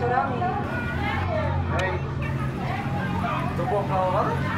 Ei, tô bom pra lá?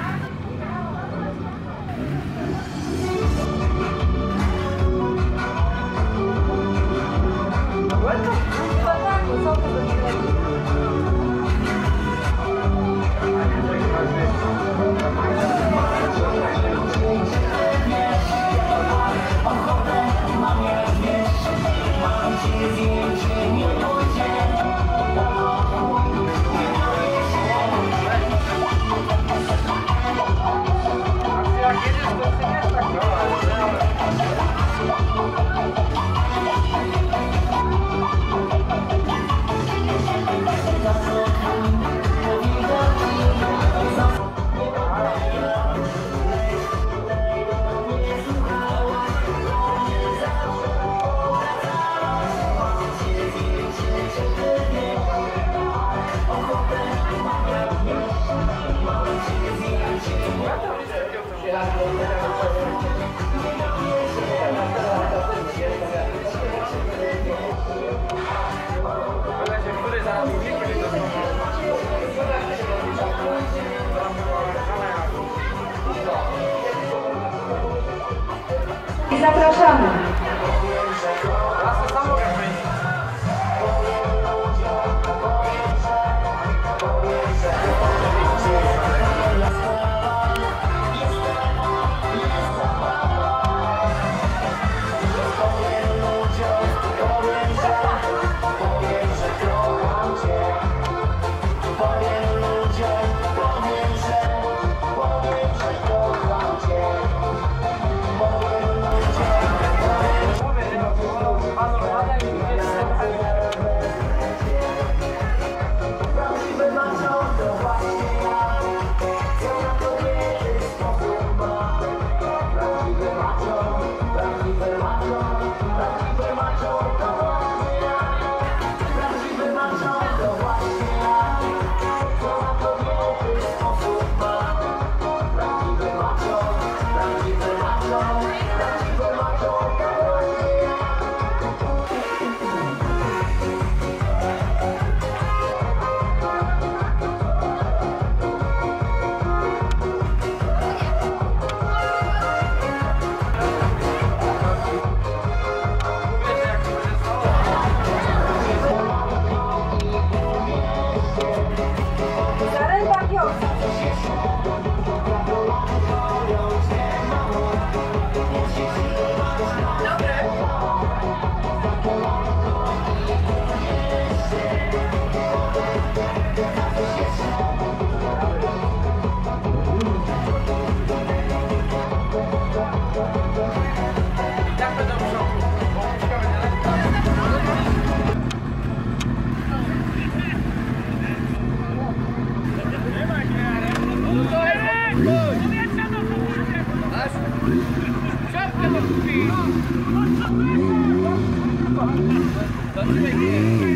Tá tudo aqui.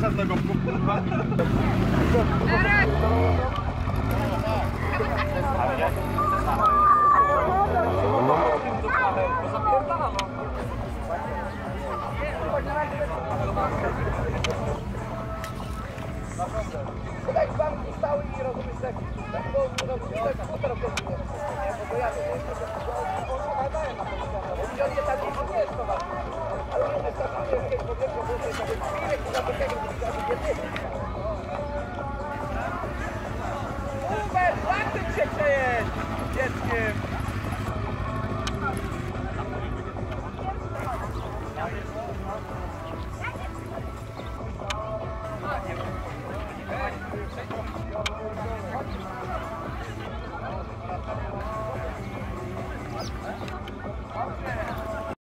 żadnego punktu. Uber, łapy się przejedź dzieckiem!